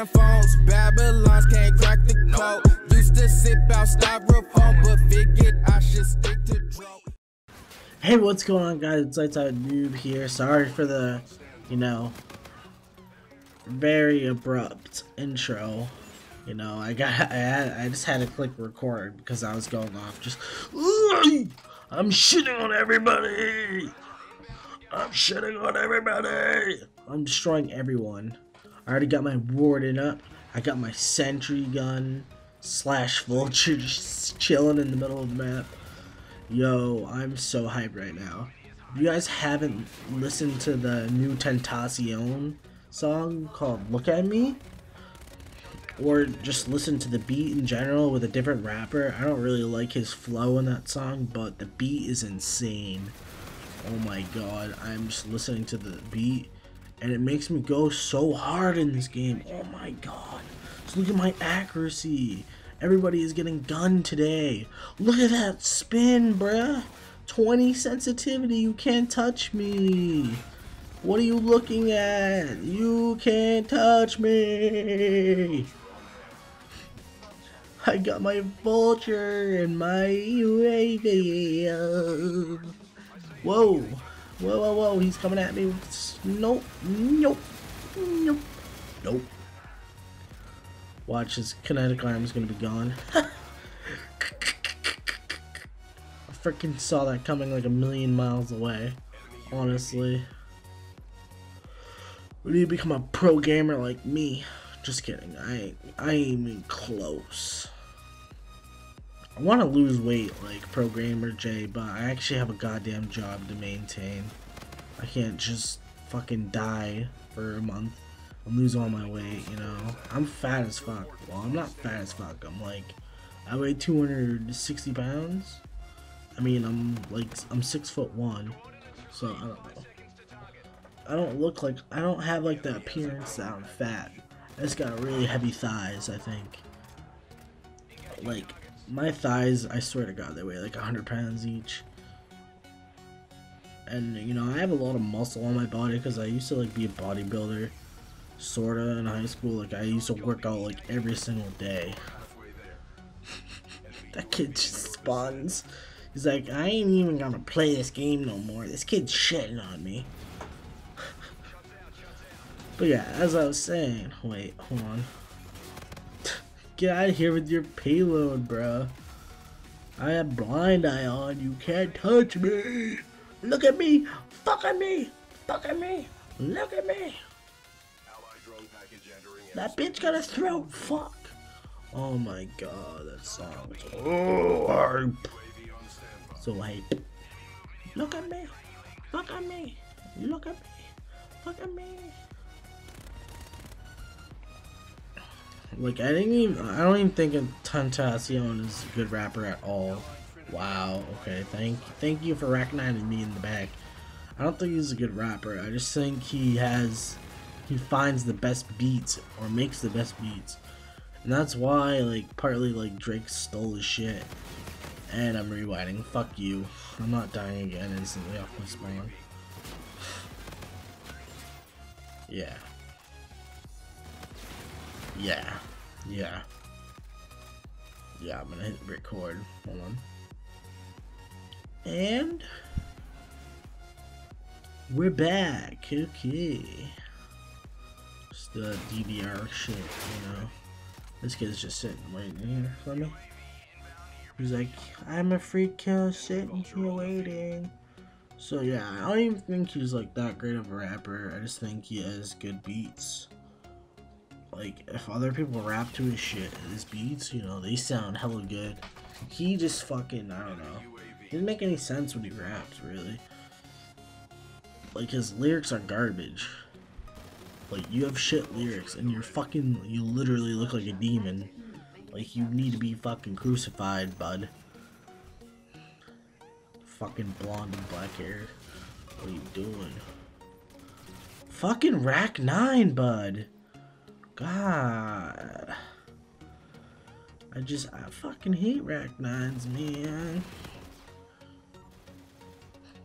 damn phones. Babylons can't crack the code. Used to sip out styrofoam, but figured I should stick to dro. Hey, what's going on, guys? It's Lightside Noob here. Sorry for the, you know, very abrupt intro. You know, I got, I, had, I just had to click record because I was going off. Just, I'm shitting on everybody. I'm shitting on everybody. I'm destroying everyone. I already got my warden up. I got my sentry gun slash vulture just chilling in the middle of the map. Yo, I'm so hyped right now. If you guys haven't listened to the new Tentacion song called Look At Me, or just listen to the beat in general with a different rapper, I don't really like his flow in that song, but the beat is insane. Oh my god, I'm just listening to the beat and it makes me go so hard in this game. Oh my god. Just look at my accuracy. Everybody is getting gunned today. Look at that spin, bruh. 20 sensitivity. You can't touch me. What are you looking at? You can't touch me. I got my vulture and my UAV. Whoa. Whoa, whoa, whoa. He's coming at me. Nope. Nope. Nope. Nope. Watch, his kinetic arm is going to be gone. I freaking saw that coming like a million miles away. Honestly. Need to become a pro gamer like me. Just kidding. I, I ain't even close. I want to lose weight like Programmer J, but I actually have a goddamn job to maintain. I can't just fucking die for a month and lose all my weight, you know. I'm fat as fuck. Well, I'm not fat as fuck. I'm like, I weigh 260 pounds. I mean, I'm like, I'm six foot one, so I don't know. I don't look like, I don't have like the appearance that I'm fat. I just got really heavy thighs, I think. Like, my thighs, I swear to God, they weigh like 100 pounds each. And, you know, I have a lot of muscle on my body because I used to, like, be a bodybuilder, sorta, in high school. Like, I used to work out, like, every single day. that kid just spawns. He's like, I ain't even gonna play this game no more. This kid's shitting on me. but yeah, as I was saying, wait, hold on. Get out of here with your payload, bro. I have blind eye on. You can't touch me. Look at me. Fuck at me. Fuck at me. Look at me. That bitch got a throat. Fuck. Oh my god, that song. Oh, hype. So hype. Look at me. Fuck at me. Look at me. Fuck at me. Like I didn't even I don't even think Tentacion is a good rapper at all. Wow, okay, thank thank you for recognizing me in the back. I don't think he's a good rapper. I just think he has he finds the best beats or makes the best beats. And that's why like partly like Drake stole his shit. And I'm rewinding. Fuck you. I'm not dying again instantly off my spawn. Yeah. Yeah. Yeah. Yeah, I'm gonna hit record. Hold on. And we're back. Okay. Just the DVR shit, you know. This kid's just sitting waiting here for me. He's like, I'm a freak kill sitting here waiting. So yeah, I don't even think he's like that great of a rapper. I just think he has good beats like if other people rap to his shit, his beats, you know, they sound hella good. He just fucking I don't know. Didn't make any sense when he raps, really. Like his lyrics are garbage. Like you have shit lyrics and you're fucking you literally look like a demon. Like you need to be fucking crucified, bud. Fucking blonde and black hair. What are you doing? Fucking RAK-9, bud. God. I just, I fucking hate rack nines, man.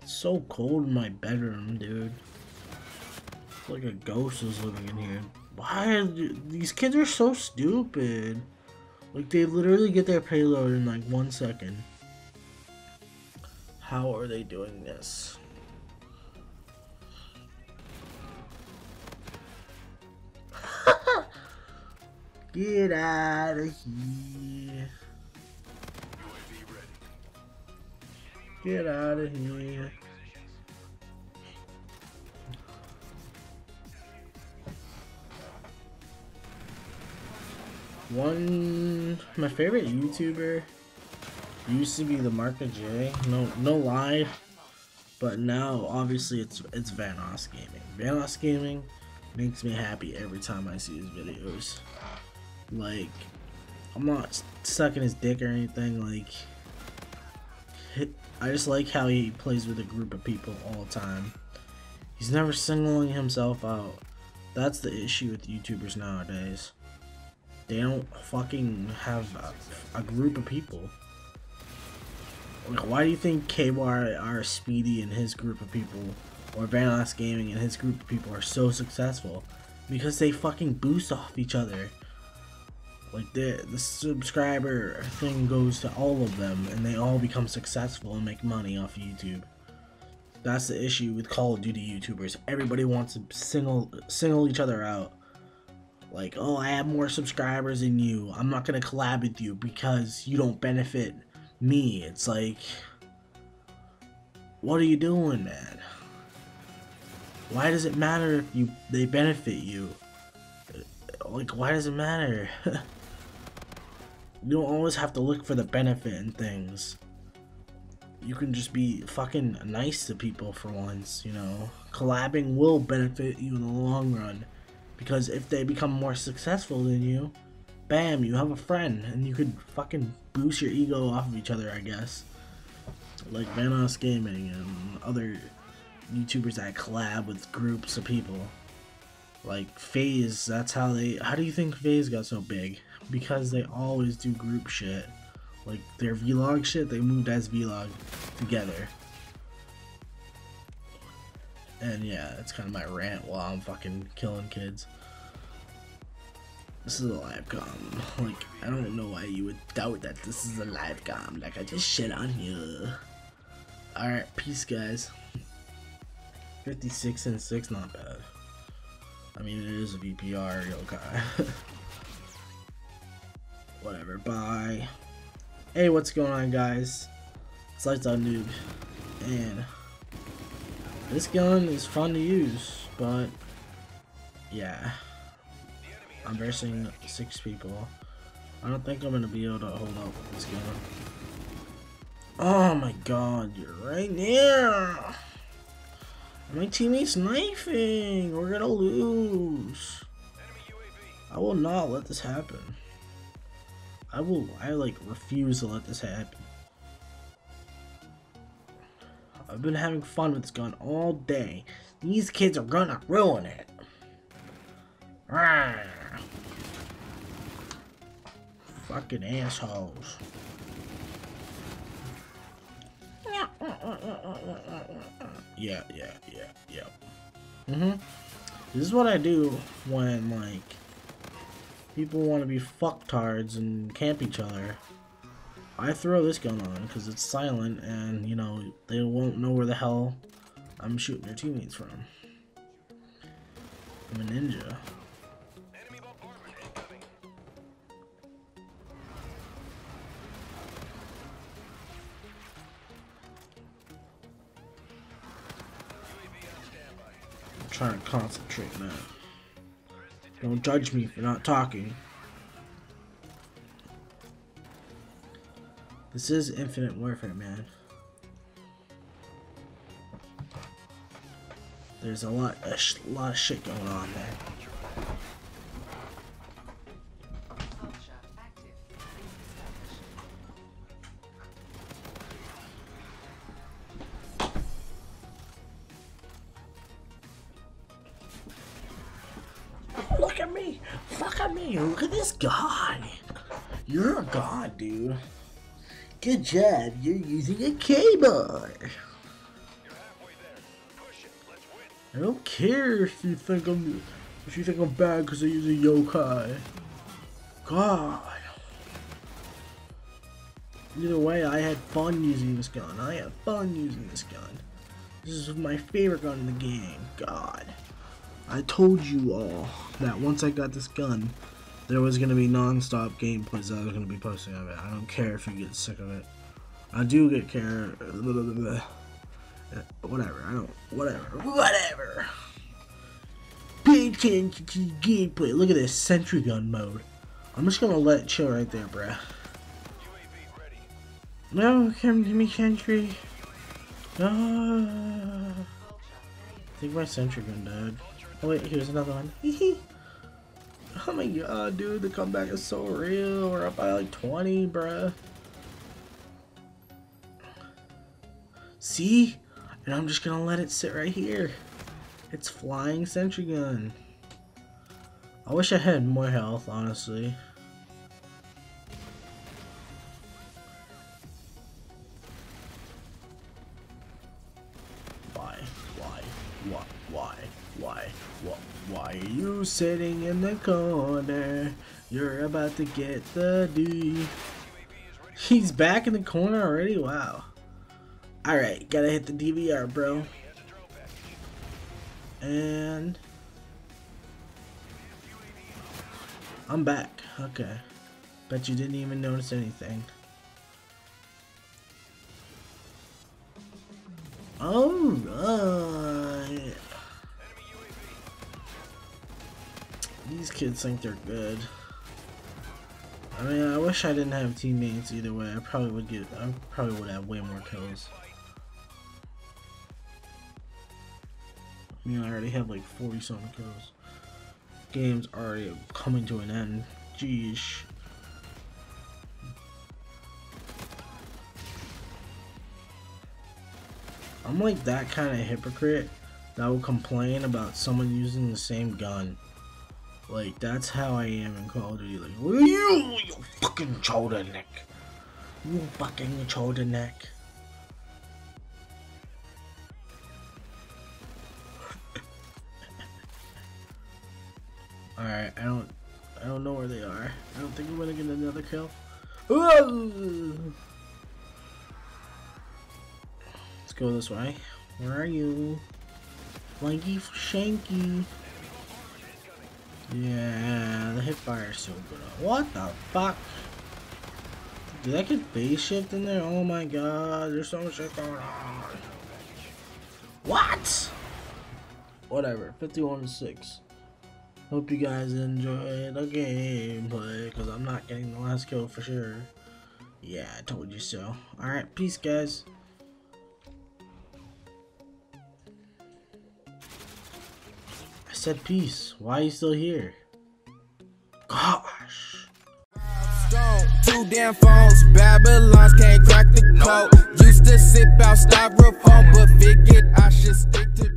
It's so cold in my bedroom, dude. It's like a ghost is living in here. Why are these kids are so stupid? Like they literally get their payload in like one second. How are they doing this? Get out of here. Get out of here. One, my favorite YouTuber used to be the Marka J. No, no lie, but now obviously it's it's Vanoss Gaming. Vanoss Gaming makes me happy every time I see his videos. Like, I'm not sucking his dick or anything. Like, I just like how he plays with a group of people all the time. He's never singling himself out. That's the issue with YouTubers nowadays. They don't fucking have a, a group of people. Like, why do you think KYR SP33DY and his group of people, or Vanoss Gaming and his group of people are so successful? Because they fucking boost off each other. Like, the, the subscriber thing goes to all of them, and they all become successful and make money off YouTube. That's the issue with Call of Duty YouTubers. Everybody wants to single single each other out. Like, oh, I have more subscribers than you. I'm not gonna collab with you because you don't benefit me. It's like, what are you doing, man? Why does it matter if you they benefit you? Like, why does it matter? you don't always have to look for the benefit in things. You can just be fucking nice to people for once, you know. Collabing will benefit you in the long run. Because if they become more successful than you, bam, you have a friend and you could fucking boost your ego off of each other, I guess. Like Vanoss Gaming and other YouTubers that collab with groups of people. Like FaZe, that's how they. How do you think FaZe got so big? Because they always do group shit. Like their vlog shit, they moved as vlog together. And yeah, that's kind of my rant while I'm fucking killing kids. This is a live com. Like, I don't know why you would doubt that this is a live com. Like, I just shit on you. Alright, peace, guys. 56 and 6, not bad. I mean, it is a VPR, okay. Whatever, bye. Hey, what's going on, guys? It's Out Noob. And this gun is fun to use, but yeah. I'm versing six people. I don't think I'm gonna be able to hold up with this gun. Oh my god, you're right there! My teammate's knifing! We're gonna lose! I will not let this happen. I will, I like refuse to let this happen. I've been having fun with this gun all day. These kids are gonna ruin it. Rawr. Fucking assholes. Yeah, yeah, yeah, yeah. Mm-hmm. This is what I do when, like, people want to be fucktards and camp each other. I throw this gun on because it's silent and, you know, they won't know where the hell I'm shooting their teammates from. I'm a ninja. Trying to concentrate now. Don't judge me for not talking. This is Infinite Warfare, man. There's a lot, a lot of shit going on there. Look at me! Look at this guy! You're a god, dude. Good job, you're using a keyboard. I don't care if you think I'm If you think I'm bad because I use a yokai. God. Either way, I had fun using this gun. I had fun using this gun. This is my favorite gun in the game. God. I told you all that once I got this gun, there was going to be non-stop gameplays I was going to be posting of it. I don't care if you get sick of it. I do get care. Uh, whatever. I don't. Whatever. Whatever. Pay gameplay. Look at this sentry gun mode. I'm just gonna let it chill right there, bruh. No, come to me, sentry. No. I think my sentry gun died. Oh wait, here's another one. oh my god, dude, the comeback is so real. We're up by like 20, bruh. See? And I'm just gonna let it sit right here. It's flying sentry gun. I wish I had more health, honestly. Sitting in the corner? You're about to get the D. He's back in the corner already? Wow. Alright, gotta hit the DVR, bro. And... I'm back. Okay. Bet you didn't even notice anything. Alright. These kids think they're good. I mean, I wish I didn't have teammates either way. I probably would get, I probably would have way more kills. I mean, I already have like 40 something kills. Game's already coming to an end. Jeez. I'm like that kind of hypocrite that will complain about someone using the same gun. Like, that's how I am in Call of Duty. Like, you, you fucking shoulder neck. You fucking shoulder neck. Alright, I don't I don't know where they are. I don't think I'm gonna get another kill. Ooh! Let's go this way. Where are you? Flanky Shanky. Yeah, the hip fire is so good. What the fuck? Did I get phase shift in there? Oh my god, there's so much shit going on. What? Whatever, 51 to 6. Hope you guys enjoy the gameplay, because I'm not getting the last kill for sure. Yeah, I told you so. Alright, peace guys. Said peace. Why are you still here? Gosh. Two damn phones, Babylons can't crack the code. Used to sip out styrofoam, but figured I should stick to